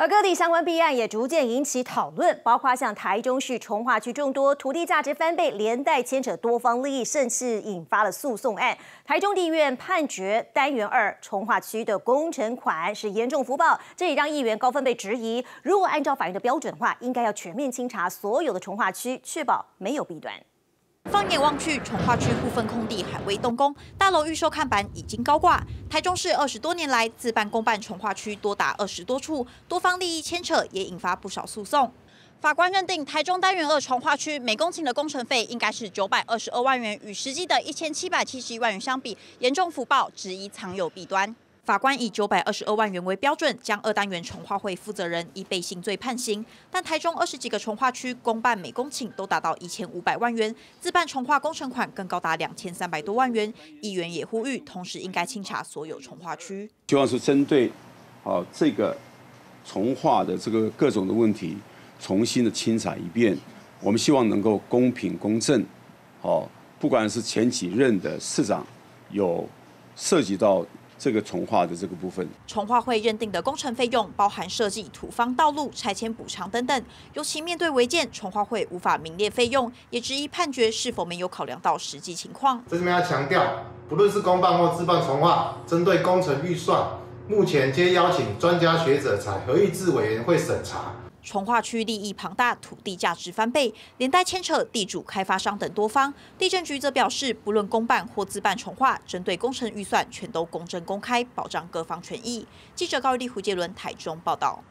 而各地相关弊案也逐渐引起讨论，包括像台中市从化区众多土地价值翻倍，连带牵扯多方利益，甚至引发了诉讼案。台中地院判决单元二重化区的工程款是严重福报，这也让议员高分被质疑。如果按照法院的标准的话，应该要全面清查所有的重化区，确保没有弊端。放眼望去，从化区部分空地还未动工，大楼预售看板已经高挂。台中市二十多年来自办公办从化区多达二十多处，多方利益牵扯，也引发不少诉讼。法官认定，台中单元二从化区每公顷的工程费应该是九百二十二万元，与实际的一千七百七十一万元相比，严重福报，质疑藏有弊端。法官以九百二十二万元为标准，将二单元重化会负责人以背信罪判刑。但台中二十几个重化区公办每公顷都达到一千五百万元，自办重化工程款更高达两千三百多万元。议员也呼吁，同时应该清查所有重化区。希望是针对，好这个重化的这个各种的问题，重新的清查一遍。我们希望能够公平公正，好，不管是前几任的市长有涉及到。这个重化的这个部分，重化会认定的工程费用包含设计、土方、道路、拆迁补偿等等。尤其面对违建，重化会无法明列费用，也质疑判决是否没有考量到实际情况。这边要强调，不论是公办或自办重化，针对工程预算，目前皆邀请专家学者采合议制委员会审查。从化区利益庞大，土地价值翻倍，连带牵扯地主、开发商等多方。地震局则表示，不论公办或自办重化，针对工程预算全都公正公开，保障各方权益。记者高丽、胡杰伦台中报道。